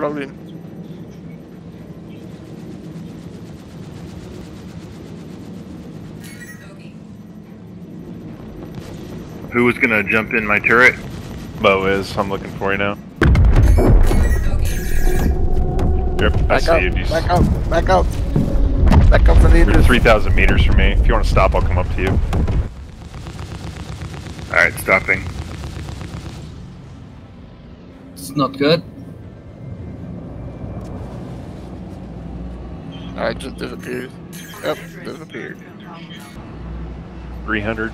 exploding. Who was gonna jump in my turret? Bo is. I'm looking for you now. Yep, I Back see out, you. You back out, back out. Back up from the You're 3,000 meters from me. If you want to stop, I'll come up to you. Alright, stopping. It's not good. I just disappeared. Yep, disappeared. 300.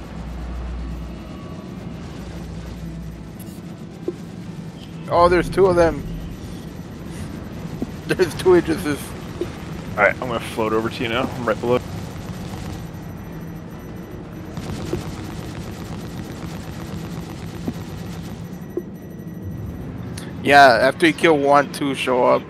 Oh, there's two of them. There's two Aegises. Alright, I'm gonna float over to you now. I'm right below. Yeah, after you kill one, two show up.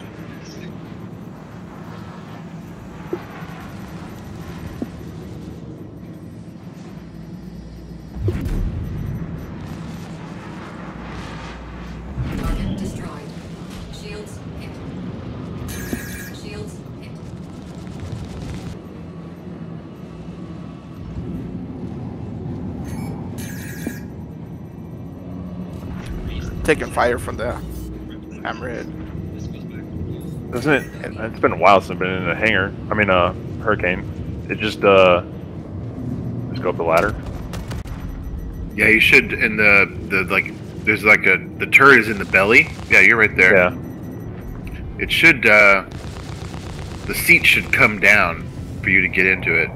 Taking fire from the hammerhead. Doesn't it? It's been a while since I've been in a hangar. I mean, a hurricane. It just, uh. Just go up the ladder. Yeah, you should in the the like there's like a the turret is in the belly. Yeah, you're right there. Yeah. It should uh the seat should come down for you to get into it.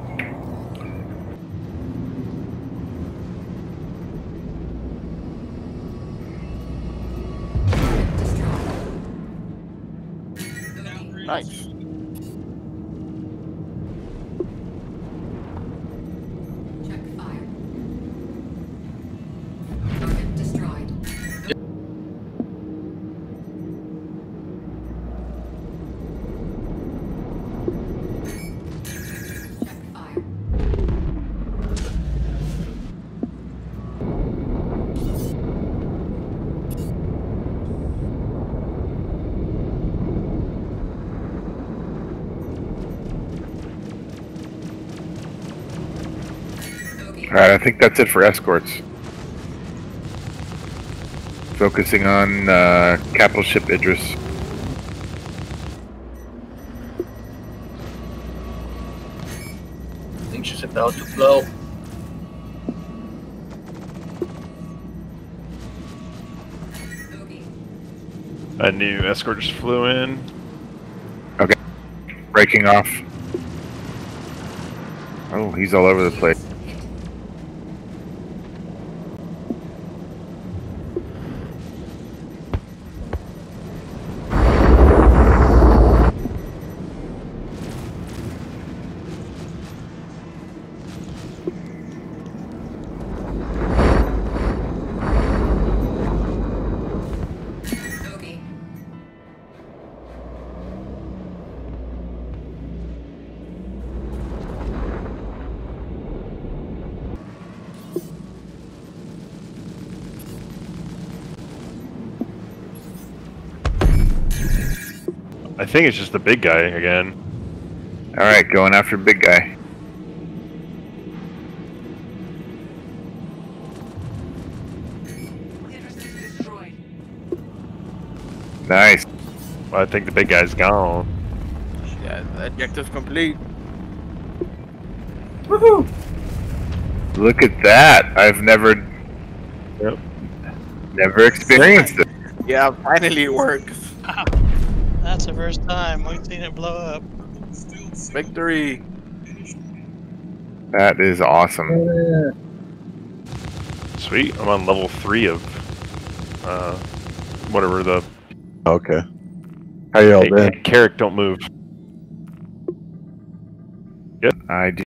Nice. Alright, I think that's it for escorts. Focusing on uh, capital ship Idris. I think she's about to blow. Okay. A new escort just flew in. Okay. Breaking off. Oh, he's all over the place. I think it's just the big guy again. Alright, going after big guy. Nice. I think the big guy's gone. Yeah, the objective's complete. Woohoo! Look at that. I've never Yep. never experienced it. Yeah, finally it works. That's the first time we've seen it blow up. Victory. That is awesome. Sweet. I'm on level three of, uh, whatever the. Okay. How y'all Hey, been? Carrack, don't move. I do